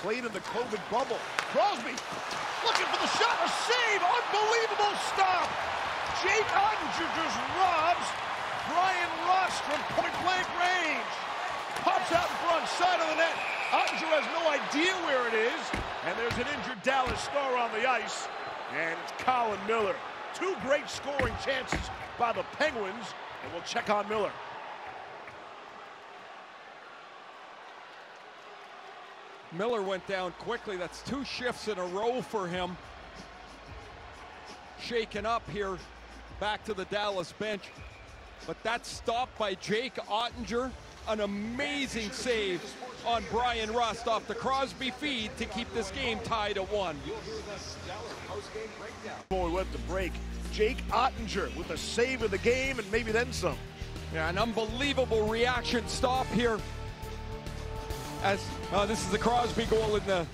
played in the COVID bubble. Crosby looking for the shot, a save, unbelievable stop. Jake Oettinger just robs Bryan Rust from point-blank range. Pops out in front, side of the net. Oettinger has no idea where it is, and there's an injured Dallas Star on the ice, and it's Colin Miller. Two great scoring chances by the Penguins, and we'll check on Miller. Miller went down quickly. That's two shifts in a row for him. Shaken up here, back to the Dallas bench. But that's stopped by Jake Oettinger. An amazing save on Bryan Rust off the Crosby feed to keep this game tied at one. Before we went to break, Jake Oettinger with a save of the game and maybe then some. Yeah, an unbelievable reaction stop here. As uh, this is the Crosby goal in the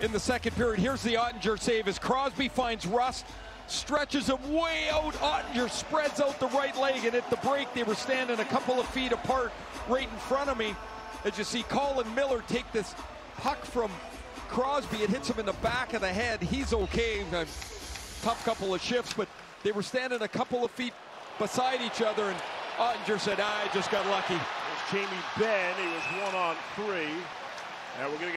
in the second period. Here's the Oettinger save as Crosby finds Rust, stretches him way out. Oettinger spreads out the right leg, and at the break they were standing a couple of feet apart, right in front of me. As you see Colin Miller take this puck from Crosby, it hits him in the back of the head. He's okay. A tough couple of shifts, but they were standing a couple of feet beside each other, and Oettinger said, I just got lucky. Jamie Benn. He was one on three. And we're going to